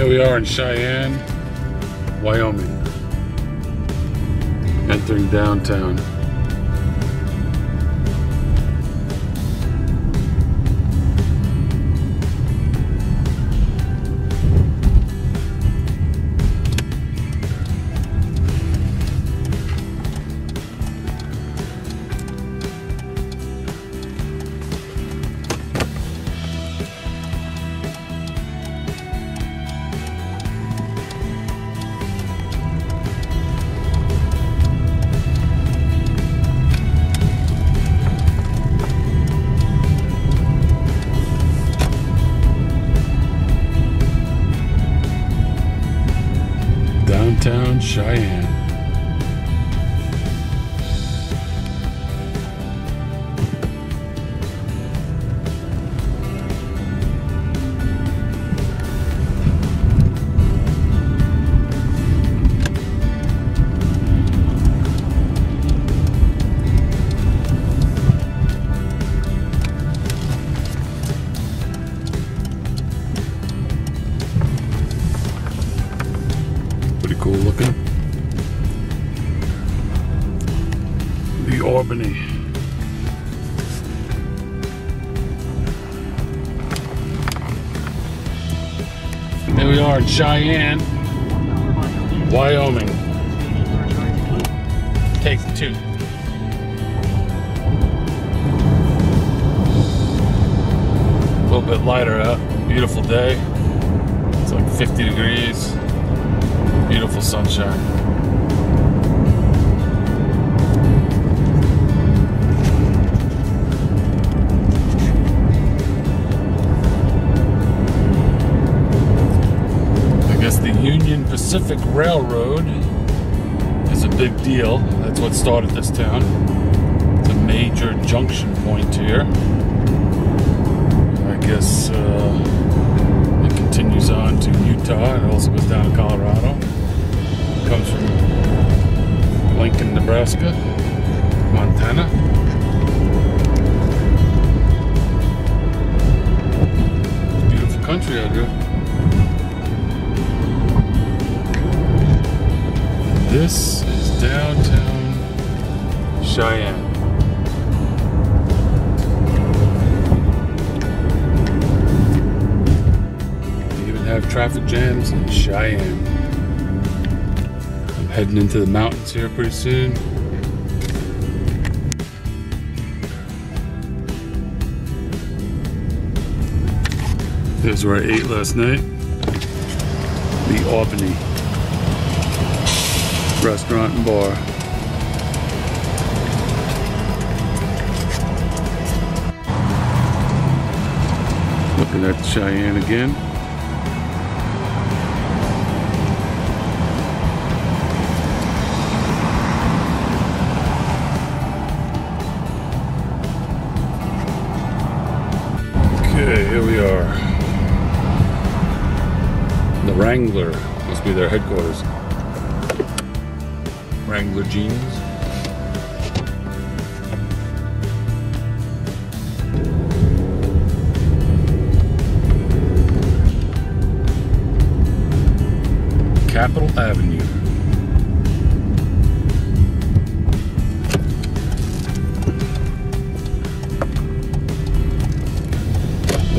Here we are in Cheyenne, Wyoming. Entering downtown. Downtown Cheyenne. Cool looking. The Albany. Here we are in Cheyenne, Wyoming. Take two. A little bit lighter out. Beautiful day. It's like 50 degrees. Beautiful sunshine. I guess the Union Pacific Railroad is a big deal. That's what started this town. It's a major junction point here. I guess uh, it continues on to Utah. It also goes down to Colorado. Comes from Lincoln, Nebraska, Montana. Beautiful country out here. This is downtown Cheyenne. They even have traffic jams in Cheyenne. Heading into the mountains here pretty soon. Here's where I ate last night. The Albany restaurant and bar. Looking at Cheyenne again. Okay, here we are. The Wrangler must be their headquarters. Wrangler jeans. Capitol Avenue.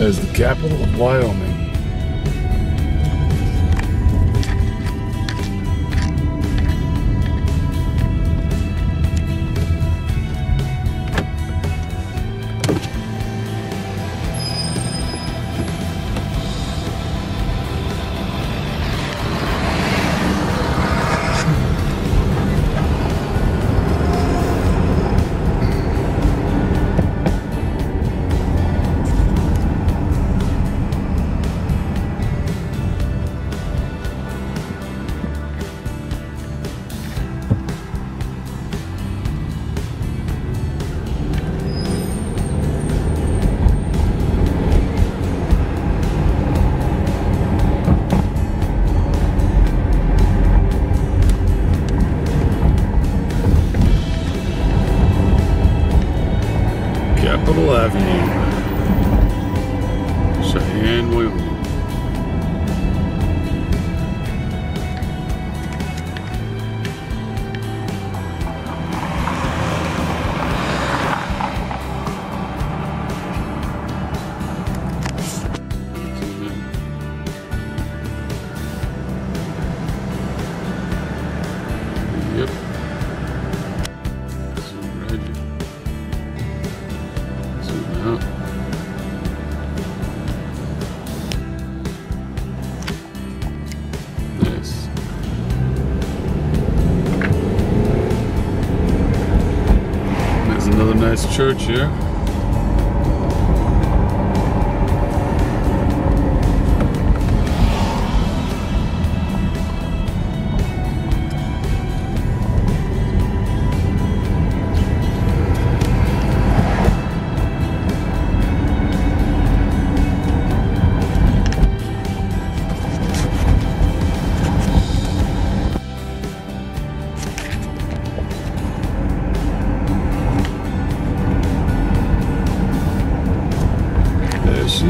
There's the capital of Wyoming. Church here.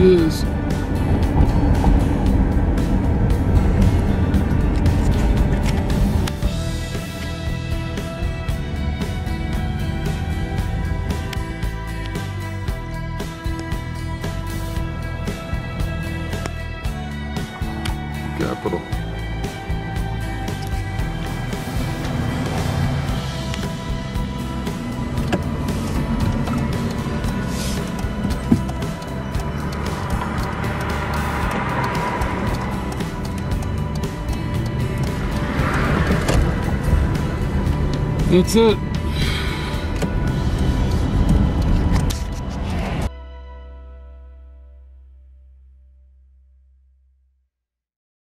Isso. That's it.